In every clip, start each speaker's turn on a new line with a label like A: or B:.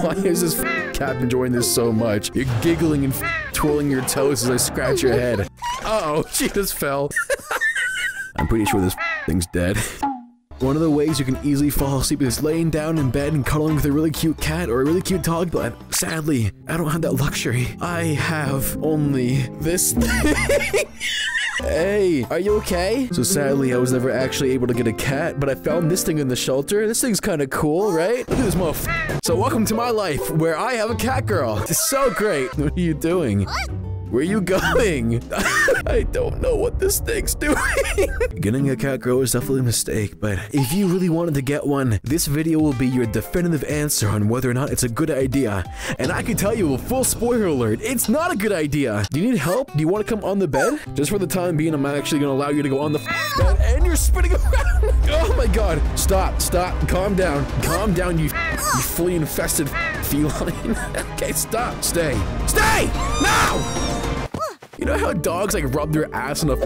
A: Why is this cat enjoying this so much? You're giggling and twirling your toes as I scratch your head. Uh oh, she just fell. I'm pretty sure this thing's dead. One of the ways you can easily fall asleep is laying down in bed and cuddling with a really cute cat or a really cute dog, but sadly, I don't have that luxury. I have only this thing. Hey, are you okay? So sadly, I was never actually able to get a cat, but I found this thing in the shelter. This thing's kind of cool, right? Look at this motherfucker. So welcome to my life, where I have a cat girl. It's so great. What are you doing? Where are you going? I don't know what this thing's doing. Getting a cat girl is definitely a mistake, but if you really wanted to get one, this video will be your definitive answer on whether or not it's a good idea. And I can tell you a full spoiler alert, it's not a good idea. Do you need help? Do you want to come on the bed? Just for the time being, I'm actually going to allow you to go on the bed and you're spinning around. oh my god. Stop, stop, calm down. Calm down, you, you fully infested feline. okay, stop, stay. Stay! Now! You know how dogs like rub their ass in a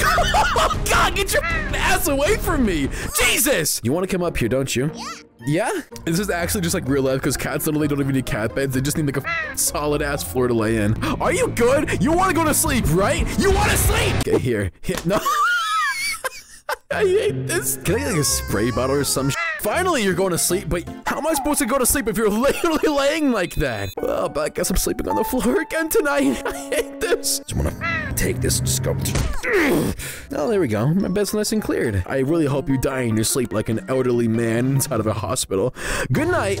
A: Oh god, get your ass away from me! Jesus! You want to come up here, don't you? Yeah? Yeah? This is actually just like real life because cats literally don't even need cat beds. They just need like a solid ass floor to lay in. Are you good? You want to go to sleep, right? You want to sleep? Okay, here. here. No. I hate this. Can I get like a spray bottle or some Finally, you're going to sleep, but how am I supposed to go to sleep if you're literally laying like that? Well, but I guess I'm sleeping on the floor again tonight. I hate this. Just wanna take this, go. Oh, there we go. My bed's nice and cleared. I really hope you die in your sleep like an elderly man inside of a hospital. Good night.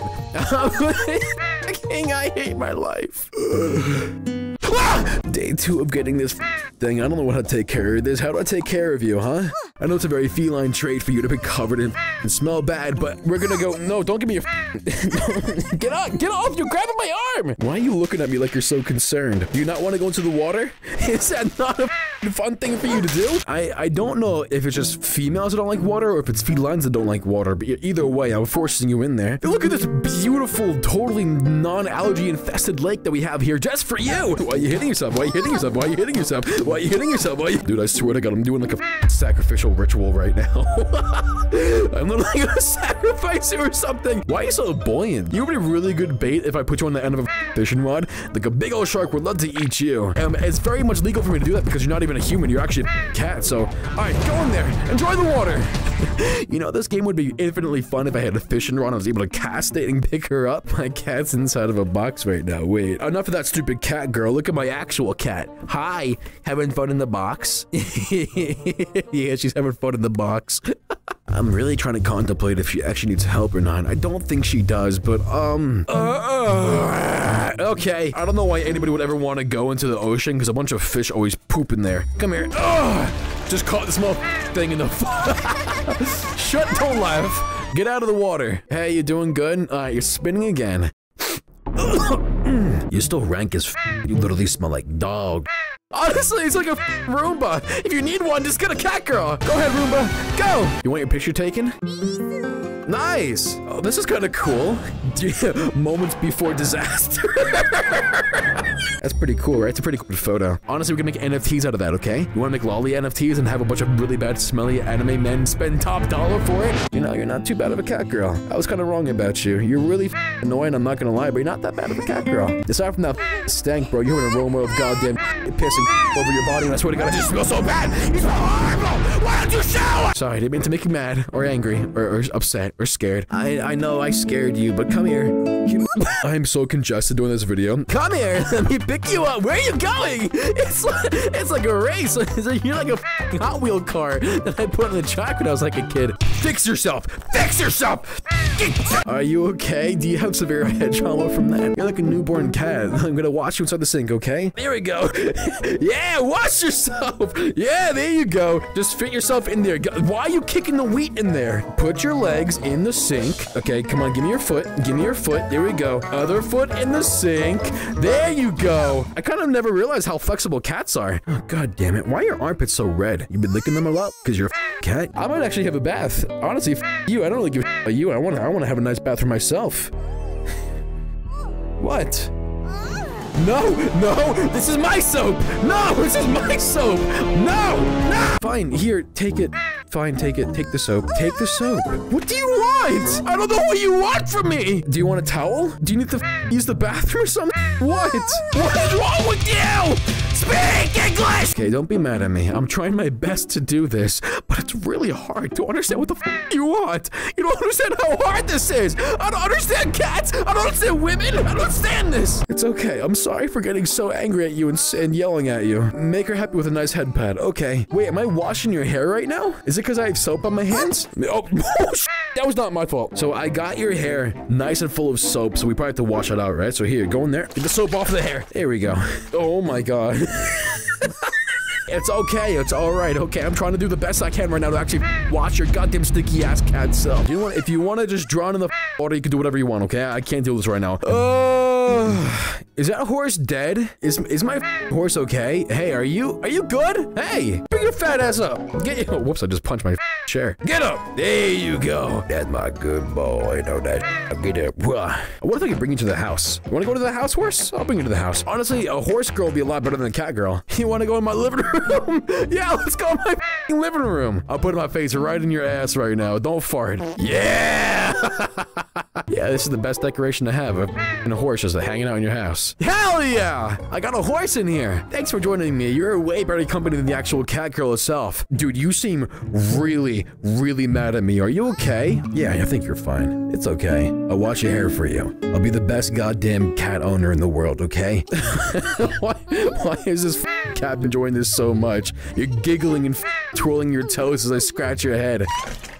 A: King, I hate my life. Ah! Day two of getting this thing. I don't know how to take care of this. How do I take care of you, huh? I know it's a very feline trait for you to be covered in and smell bad, but we're gonna go. No, don't give me a. get off! Get off! You're grabbing my arm! Why are you looking at me like you're so concerned? Do you not want to go into the water? Is that not a fun thing for you to do? I I don't know if it's just females that don't like water or if it's felines that don't like water, but either way, I'm forcing you in there. Look at this beautiful, totally non-allergy infested lake that we have here just for you. Are you hitting yourself? Why are you hitting yourself? Why are you hitting yourself? Why are you hitting yourself? Why you... Dude, I swear to God, I'm doing like a sacrificial ritual right now. I'm literally gonna sacrifice you or something. Why are you so buoyant? You would be a really good bait if I put you on the end of a fishing rod. Like a big old shark would love to eat you. Um, it's very much legal for me to do that because you're not even a human. You're actually a cat. So, all right, go in there. Enjoy the water. you know, this game would be infinitely fun if I had a fishing rod. And I was able to cast it and pick her up. My cat's inside of a box right now. Wait, enough of that stupid cat girl. Look at my actual cat. Hi, having fun in the box? yeah, she's having fun in the box. I'm really trying to contemplate if she actually needs help or not. I don't think she does, but um. Uh, okay. I don't know why anybody would ever want to go into the ocean because a bunch of fish always poop in there. Come here. Just caught this small thing in the. Shut! Don't laugh. Get out of the water. Hey, you doing good? Alright, you're spinning again. you still rank as You literally smell like dog. Honestly, it's like a Roomba. If you need one, just get a cat girl. Go ahead, Roomba. Go. You want your picture taken? Nice. Oh, this is kind of cool. Moments before disaster. That's pretty cool, right? It's a pretty cool photo. Honestly, we can make NFTs out of that, okay? You want to make lolly NFTs and have a bunch of really bad, smelly anime men spend top dollar for it? You know, you're not too bad of a cat girl. I was kind of wrong about you. You're really annoying, I'm not gonna lie, but you're not that bad of a cat girl. Aside from that stank, bro, you're an aroma of goddamn pissing over your body, and I swear to God, I just smell so bad. You smell horrible. Why don't you shower? Sorry, I didn't mean to make you mad or angry or, or upset or scared. I I know I scared you, but come here. I'm so congested doing this video. Come here. Let me pick you up. Where are you going? It's like, it's like a race. You're like a Hot Wheel car that I put in the track when I was like a kid. Fix yourself. Fix yourself. Are you okay? Do you have severe head trauma from that? You're like a newborn cat. I'm gonna wash you inside the sink, okay? There we go. yeah, wash yourself. Yeah, there you go. Just fit yourself in there. Why are you kicking the wheat in there? Put your legs in the sink. Okay, come on, give me your foot. Give me your foot. There we go. Other foot in the sink. There you go. I kind of never realized how flexible cats are. Oh, god damn it. Why are your armpits so red? You've been licking them a lot? Because you're a cat? I might actually have a bath. Honestly, you. I don't really give a about you. I want to I want to have a nice bath for myself. what? No, no, this is my soap. No, this is my soap. No, no. Fine, here, take it. Fine, take it. Take the soap. Take the soap. What do you want? I don't know what you want from me. Do you want a towel? Do you need to use the bathroom or something? What? What is wrong with you? Speak English! Okay, don't be mad at me. I'm trying my best to do this, but it's really hard to understand what the f you want. You don't understand how hard this is. I don't understand cats. I don't understand women. I don't understand this. It's okay. I'm sorry for getting so angry at you and, and yelling at you. Make her happy with a nice head pad. Okay. Wait, am I washing your hair right now? Is it because I have soap on my hands? Oh, oh that was not my fault. So I got your hair nice and full of soap, so we probably have to wash it out, right? So here, go in there. Get the soap off the hair. There we go. Oh my god. It's okay. It's all right. Okay, I'm trying to do the best I can right now to actually watch your goddamn sticky ass cat self. You what? If you want to just drown in the water, you can do whatever you want. Okay, I can't do this right now. Uh, is that a horse dead? Is is my horse okay? Hey, are you are you good? Hey, bring your fat ass up. Get oh, whoops! I just punched my chair. Get up. There you go. That's my good boy. Know that. Get up. What if I could bring you to the house? You want to go to the house, horse? I'll bring you to the house. Honestly, a horse girl would be a lot better than a cat girl. You want to go in my living room. yeah, let's go in my living room. I'll put my face right in your ass right now. Don't fart. Yeah. yeah, this is the best decoration to have. A horse just hanging out in your house. Hell yeah! I got a horse in here. Thanks for joining me. You're a way better company than the actual cat girl itself. Dude, you seem really, really mad at me. Are you okay? Yeah, I think you're fine. It's okay. I'll wash your hair for you. I'll be the best goddamn cat owner in the world, okay? why, why is this cat enjoying this so much? You're giggling and twirling your toes as I scratch your head.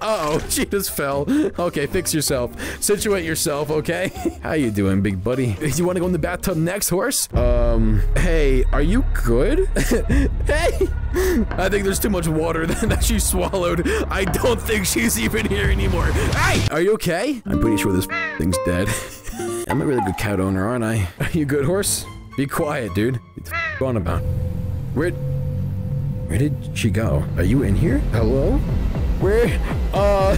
A: Uh oh she just fell. Okay, fix yourself. Situate yourself, okay? How you doing, big buddy? You want to go in the bathtub next, horse? Um, hey, are you good? hey! I think there's too much water that she swallowed. I don't think she's even here anymore. Hey! Are you okay? I'm pretty sure this thing's dead. I'm a really good cat owner, aren't I? Are you good, horse? Be quiet, dude. What the f on about? Where... Where did she go? Are you in here? Hello? Where? Uh...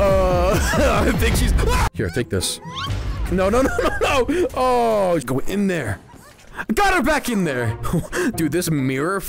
A: Uh... I think she's... Here, take this. No, no, no, no, no! Oh, go in there. Got her back in there! Dude, this mirror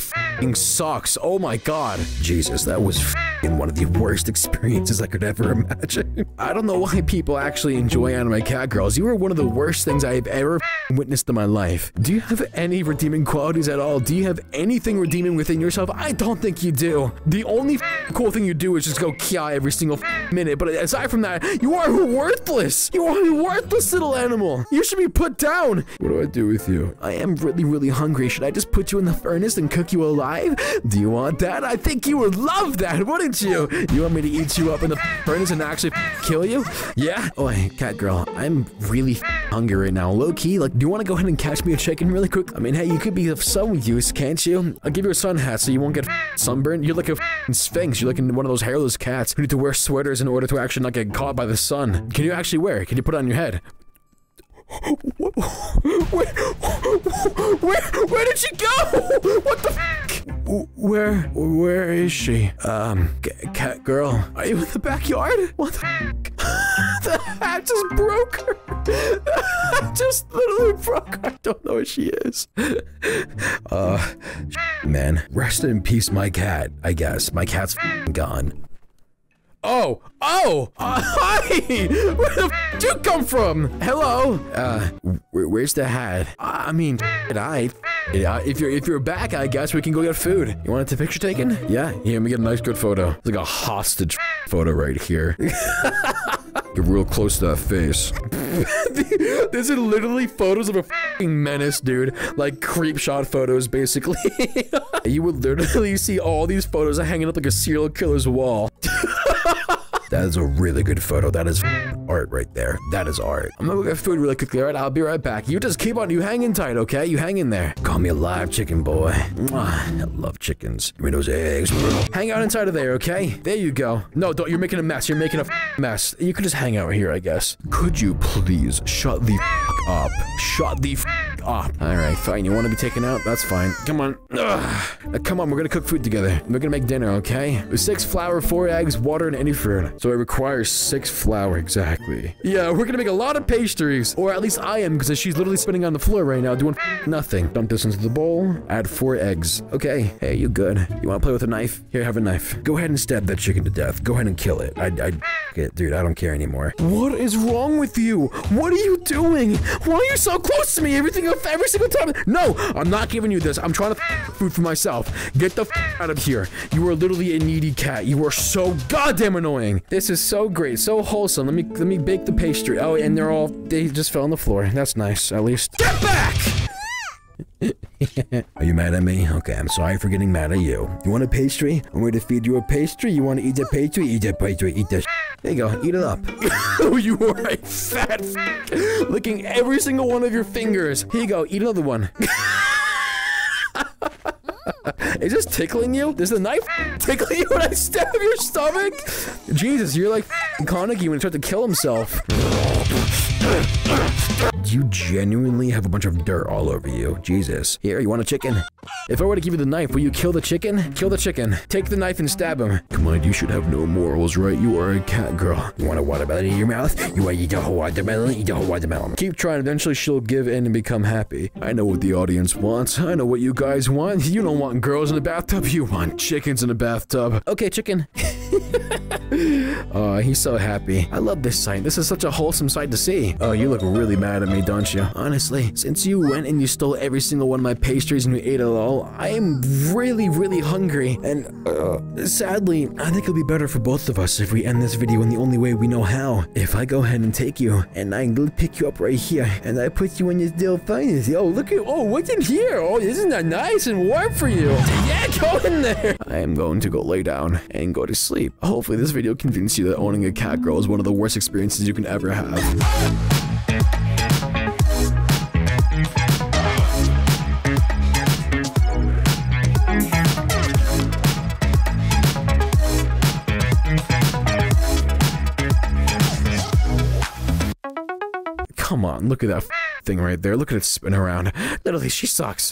A: sucks. Oh my god. Jesus, that was one of the worst experiences I could ever imagine. I don't know why people actually enjoy anime catgirls. You are one of the worst things I have ever witnessed in my life. Do you have any redeeming qualities at all? Do you have anything redeeming within yourself? I don't think you do. The only cool thing you do is just go kia every single minute. But aside from that, you are worthless. You are a worthless little animal. You should be put down. What do I do with you? I am really, really hungry. Should I just put you in the furnace and cook you alive? Do you want that? I think you would love that, you? You want me to eat you up in the furnace and actually kill you? Yeah? Oh, hey, cat girl, I'm really hungry right now. Low key, like, do you want to go ahead and catch me a chicken really quick? I mean, hey, you could be of some use, can't you? I'll give you a sun hat so you won't get sunburned. You're like a sphinx. You're like one of those hairless cats who need to wear sweaters in order to actually not get caught by the sun. Can you actually wear it? Can you put it on your head? Where, where, where did she go? What the Where, where is she? Um, cat girl, are you in the backyard? What the The hat just broke her. just literally broke her. I don't know where she is. Uh, man, rest in peace, my cat, I guess. My cat's gone. Oh, oh, uh, hi! Where the f you come from? Hello? Uh, wh where's the hat? I mean, did I. Yeah, if you're if you're back, I guess we can go get food. You want a picture taken? Yeah, here, let me get a nice good photo. It's like a hostage photo right here. Get real close to that face. These are literally photos of a menace, dude. Like creep shot photos, basically. you would literally see all these photos hanging up like a serial killer's wall. That is a really good photo. That is art right there. That is art. I'm gonna get food really quickly. All right, I'll be right back. You just keep on. You hanging tight, okay? You hang in there. Call me a live chicken boy. Mwah. I love chickens. Give me those eggs. Hang out inside of there, okay? There you go. No, don't. You're making a mess. You're making a mess. You could just hang out here, I guess. Could you please shut the up? Shut the off. All right, fine. You want to be taken out? That's fine. Come on. Ugh. Come on, we're gonna cook food together. We're gonna make dinner, okay? Six flour, four eggs, water, and any fruit. So it requires six flour exactly. Yeah, we're gonna make a lot of pastries, or at least I am, because she's literally spinning on the floor right now doing nothing. Dump this into the bowl. Add four eggs. Okay. Hey, you good? You want to play with a knife? Here, have a knife. Go ahead and stab that chicken to death. Go ahead and kill it. I, I, it, dude. I don't care anymore. What is wrong with you? What are you doing? Why are you so close to me? Everything, every single time. No, I'm not giving you this. I'm trying to food for myself. Get the out of here. You are literally a needy cat. You are so goddamn annoying. This is so great, so wholesome. Let me let me bake the pastry. Oh, and they're all they just fell on the floor. That's nice, at least. Get back! Are you mad at me? Okay, I'm sorry for getting mad at you. You want a pastry? I'm going to feed you a pastry. You want to eat that pastry? Eat that pastry. Eat this. There you go. Eat it up. you are a fat licking every single one of your fingers. Here you go. Eat another one. Is this tickling you? Does the knife tickle you when I stab your stomach? Jesus, you're like Kaneki when he tried to kill himself. You genuinely have a bunch of dirt all over you. Jesus. Here, you want a chicken? If I were to give you the knife, will you kill the chicken? Kill the chicken. Take the knife and stab him. Come on, you should have no morals, right? You are a cat girl. You want a watermelon in your mouth? You want to eat a whole watermelon? Eat a whole watermelon. Keep trying. Eventually, she'll give in and become happy. I know what the audience wants. I know what you guys want. You don't want girls in the bathtub. You want chickens in the bathtub. Okay, chicken. oh, he's so happy. I love this sight. This is such a wholesome sight to see. Oh, you look really mad at me, don't you? Honestly, since you went and you stole every single one of my pastries and you ate it all, I am really, really hungry. And uh, sadly, I think it'll be better for both of us if we end this video in the only way we know how. If I go ahead and take you, and I pick you up right here, and I put you in this little finest. Oh, look at, oh, what's in here? Oh, isn't that nice and warm for you? Yeah, go in there. I am going to go lay down and go to sleep. Hopefully this video convinced you that owning a cat girl is one of the worst experiences you can ever have. Look at that thing right there. Look at it spin around. Literally, she sucks.